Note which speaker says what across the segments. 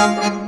Speaker 1: Thank you.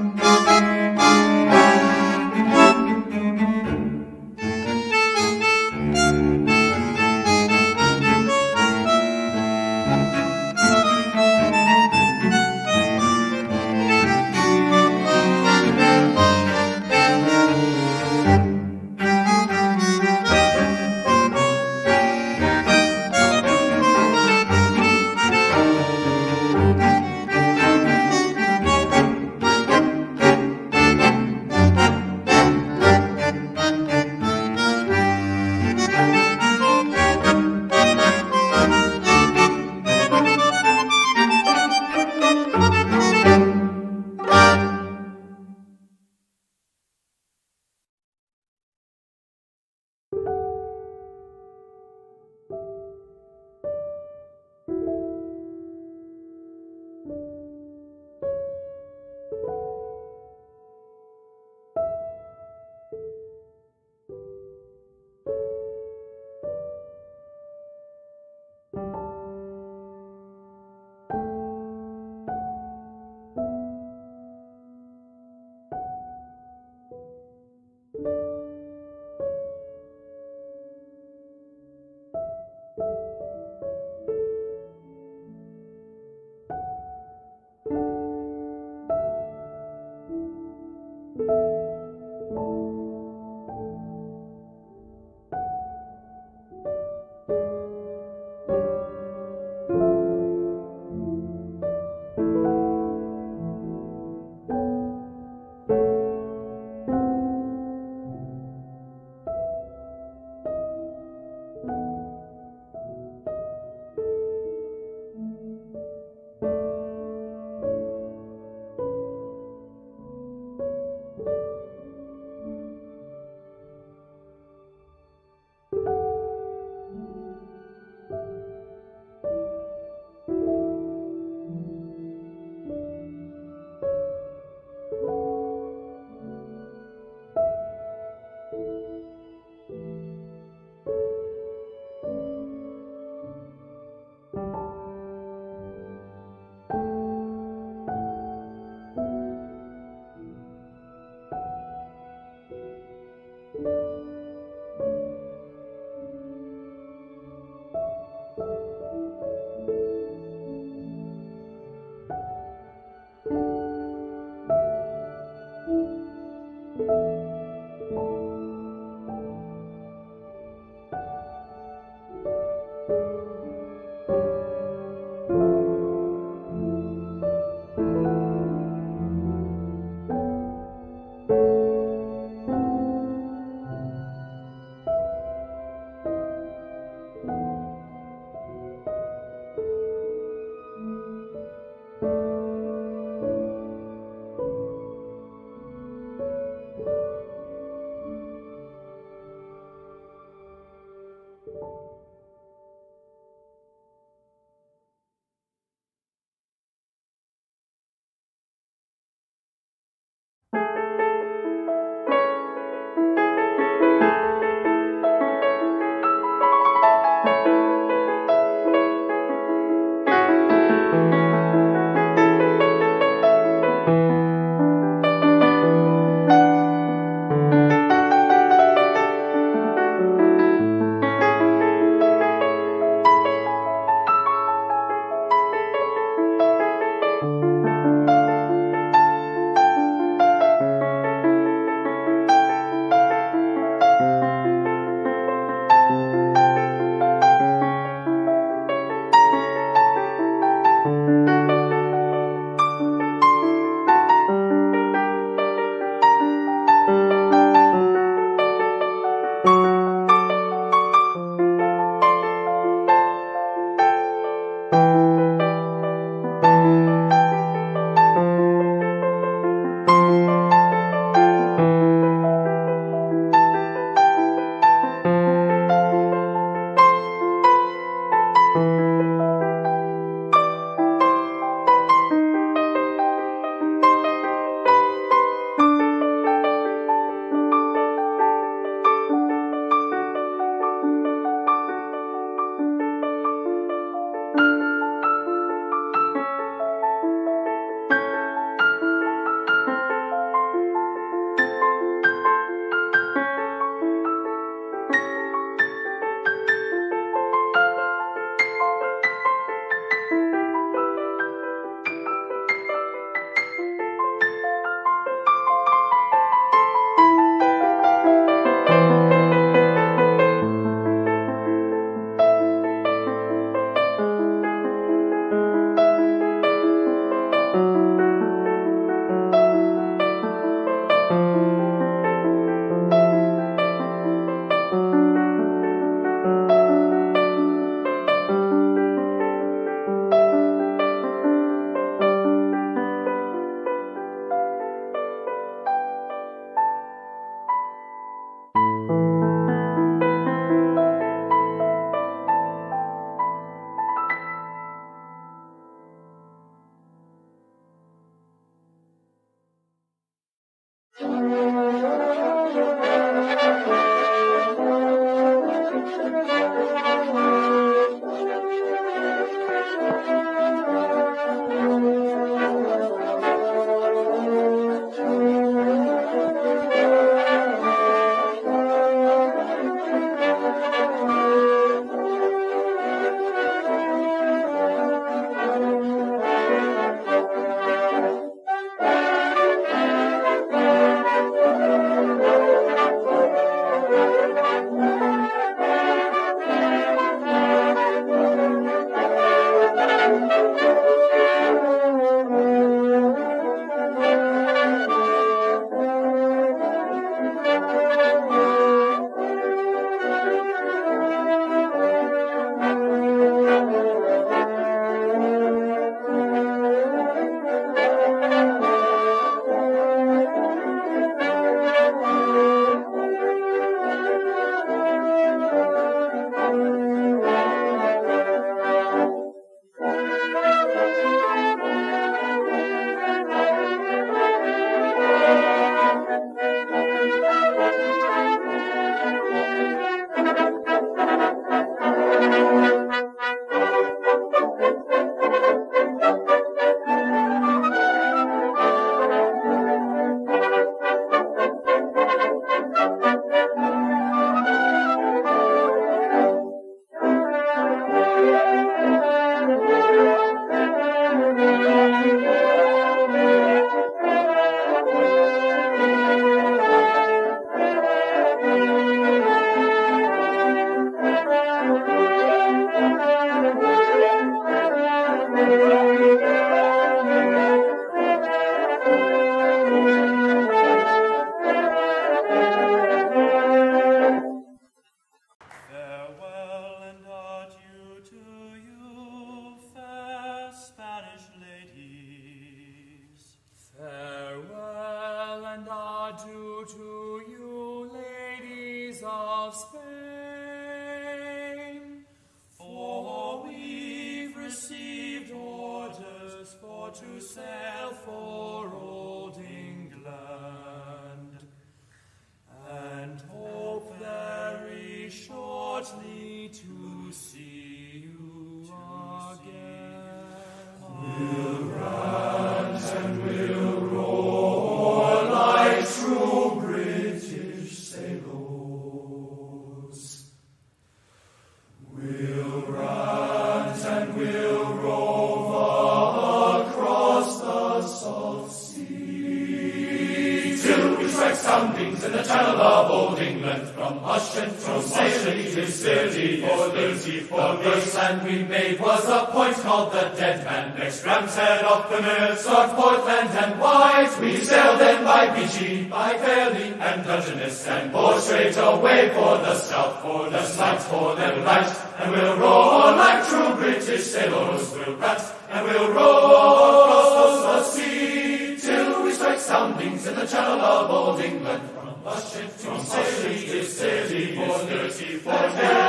Speaker 1: First land we made was a point called the Dead Man. Next Ramshead up the Mearth, sought Portland and Wight. We sailed then by Beachy, by Fairlight and Dungeness, and bore straight away for the south, for the south, for the right. And we'll roar like true British sailors. We'll rat and we'll roar across the sea till we strike soundings in the channel of old England. From Ushant to is thirty for thirty for every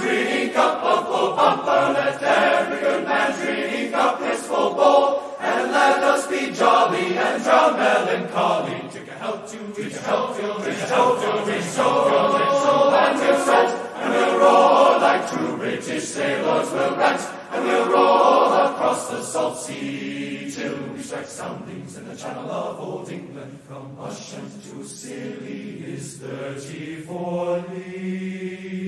Speaker 1: drinking cup of full bumper. Let every good man drinking cup his full bowl. And let us be jolly and drown melancholy. Drink a health to drink a health to drink a health to drink drink and we'll set and we'll roar like true British sailors. We'll rant and we'll roar across the salt sea till we strike soundings in the channel of old England. From Ushant to Scilly is thirty-four leagues.